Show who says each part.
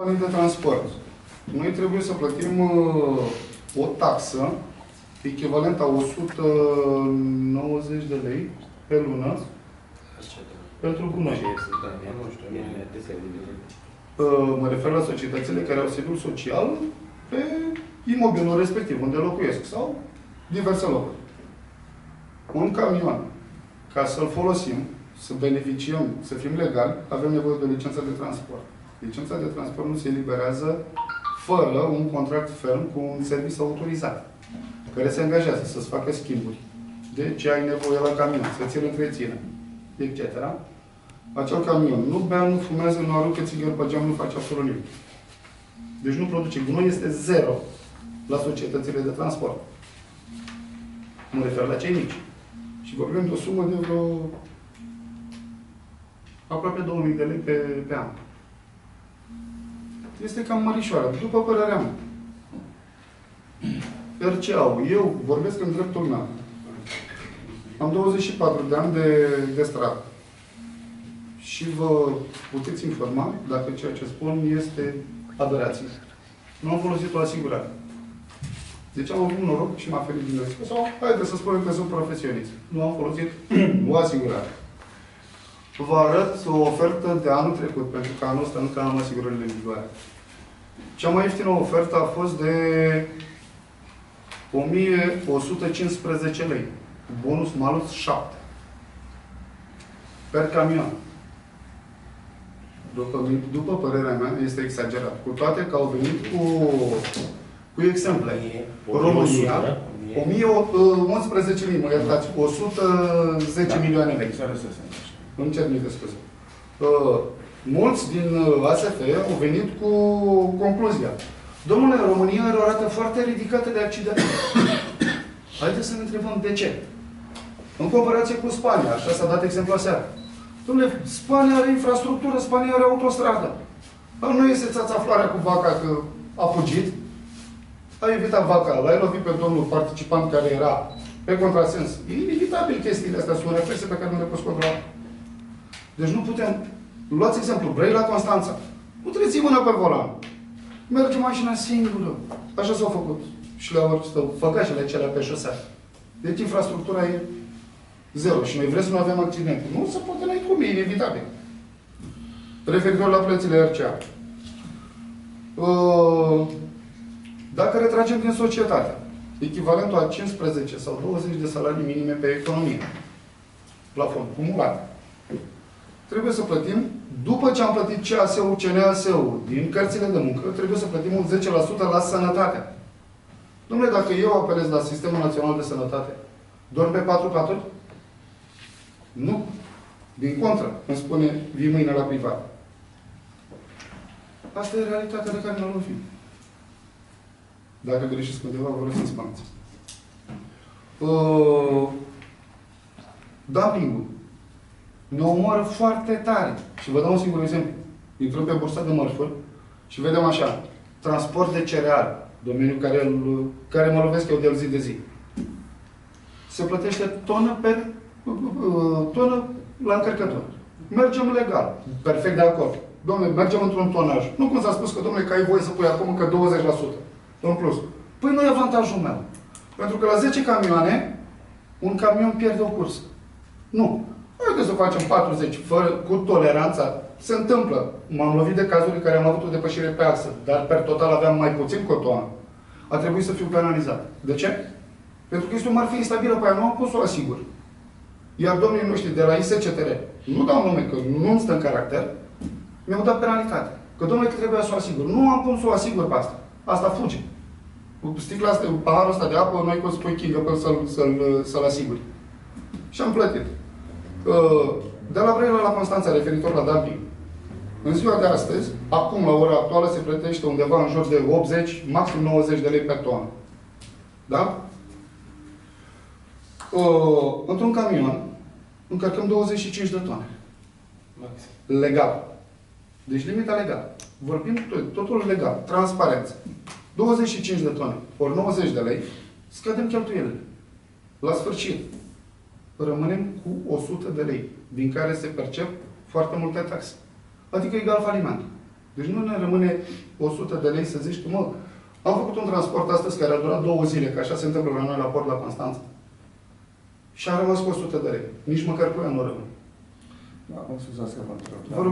Speaker 1: Companii de transport. Noi trebuie să plătim uh, o taxă echivalentă a 190 de lei pe lună pentru gunoi. Uh, mă refer la societățile care au sediul social pe imobilul respectiv, unde locuiesc, sau diverse locuri. Un camion, ca să-l folosim, să beneficiem, să fim legali, avem nevoie de licență de transport. Licența de transport nu se eliberează fără un contract ferm cu un serviciu autorizat, care se angajează să-ți facă schimburi. De ce ai nevoie la camion, să ți-l întrețină, etc. Acel camion nu bea, nu fumează, nu aruncă țigări pe geam, nu face absolut nimic. Deci nu produce gunoi, este zero la societățile de transport. Mă refer la cei mici. Și vorbim de o sumă de vreo aproape 2000 de lei pe, pe an. Este cam mărișoară, după părerea mea. RCA-ul, eu vorbesc în dreptul meu. Am 24 de ani de, de stradă. Și vă puteți informa dacă ceea ce spun este adorație. Nu am folosit o asigurare. Deci am avut noroc și m-a ferit din riscă. Sau, haideți să spunem că sunt profesionist. Nu am folosit o asigurare. Vă arăt o ofertă de anul trecut, pentru că anul ăsta încă am asigurările în vigoare. Cea mai ieftină ofertă a fost de 1115 lei. Cu bonus malus 7. Per camion. După, după părerea mea, este exagerat. Cu toate că au venit cu, cu exemple. România, 1011 lei, mă iertați, 110 milioane lei. Îmi cer mii de scuze. Uh, mulți din uh, ASF au venit cu concluzia. Domnule, România are o rată foarte ridicată de accidente. Haideți să ne întrebăm de ce. În comparație cu Spania, așa s-a dat exemplu aseară. Domnule, Spania are infrastructură, Spania are autostradă. Nu este țața floarea cu vaca că a fugit. A evitat vaca, l-ai lovit pe domnul participant care era pe contrasens. E inevitabil chestiile astea, sunt reflexe pe care nu le poți controla. Deci nu putem... Luați exemplu, vrei la Constanța. Nu trebuie ții mâna pe volan. Merge mașina singură. Așa s-au făcut. Și le-au făcașele celea pe șosea. Deci infrastructura e zero. Și noi vrem să nu avem accidente. Nu se poate la cum, e inevitabil. Referitor la plățile RCA. Uh, dacă retragem din societate echivalentul a 15 sau 20 de salarii minime pe economie, plafon, cumulat, trebuie să plătim, după ce am plătit CAS-ul, CNAS-ul din cărțile de muncă, trebuie să plătim un 10% la sănătate. Domnule, dacă eu apelez la Sistemul Național de Sănătate, dorm pe patru paturi? Nu. Din contră, îmi spune, vii mâine la privat. Asta e realitatea de care ne lovim. Dacă greșesc undeva, vă rog să-mi spuneți. Uh, dumping-ul ne omoară foarte tare. Și vă dau un singur exemplu. Intrăm pe bursa de mărfuri și vedem așa, transport de cereal, domeniul care, care mă lovesc eu de zi de zi. Se plătește tonă pe uh, tonă la încărcător. Mergem legal. Perfect de acord. Domnule, mergem într-un tonaj. Nu cum s-a spus că, domnule, că ai voie să pui acum încă 20% în plus. Păi nu e avantajul meu. Pentru că la 10 camioane, un camion pierde o cursă. Nu. Haideți să facem 40, fără, cu toleranța. Se întâmplă. M-am lovit de cazuri în care am avut o depășire pe axă, dar per total aveam mai puțin cotoan. A trebuit să fiu penalizat. De ce? Pentru că este o marfă instabilă pe aia, nu am pus o asigur. Iar domnii noștri de la ISCTR, nu dau nume, că nu îmi stă în caracter, mi-au dat penalitate. Că domnule, că trebuia să o asigur. Nu am pus să o asigur pe asta. Asta fuge. Cu sticla asta, paharul ăsta de apă, noi cum spui chingă pe să-l să să asiguri. Și am plătit. Uh, de la Brăila la Constanța, referitor la dumping. În ziua de astăzi, acum, la ora actuală, se plătește undeva în jur de 80, maxim 90 de lei pe tonă. Da? Uh, într-un camion, încărcăm 25 de tone. Maxim. Legal. Deci limita legală. Vorbim tot, totul legal, transparență. 25 de tone, ori 90 de lei, scădem cheltuielile. La sfârșit, rămânem cu 100 de lei, din care se percep foarte multe taxe. Adică egal faliment. Deci nu ne rămâne 100 de lei să zici tu, mă, am făcut un transport astăzi care a durat două zile, că așa se întâmplă la noi la port la Constanța. Și a rămas cu 100 de lei. Nici măcar cu ea nu rămâne.
Speaker 2: Da, mă scuzați că vă întreb.
Speaker 1: Vă rog